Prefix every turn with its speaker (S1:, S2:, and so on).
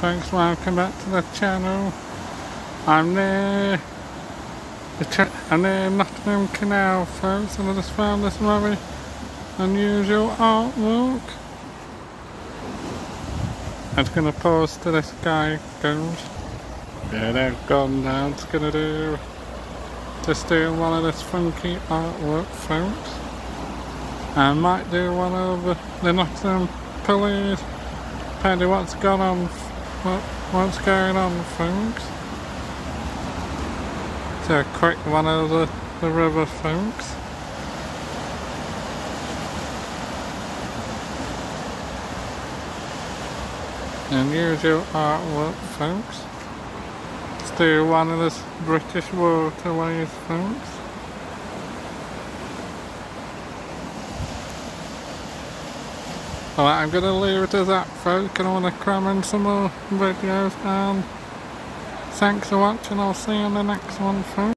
S1: Thanks, welcome back to the channel. I'm near the I'm near Nottingham Canal, folks, and I just found this very unusual artwork. I'm just gonna pause to this guy goes. Yeah, they're gone now. It's gonna do just do one of this funky artwork, folks. I might do one of the, Nottingham Police, depending what's going on what, what's going on folks so a quick one of the, the river folks unusual artwork folks do one of the British waterways folks Alright, I'm going to leave it as that folks. And I want to cram in some more videos? And thanks for watching, I'll see you in the next one folks.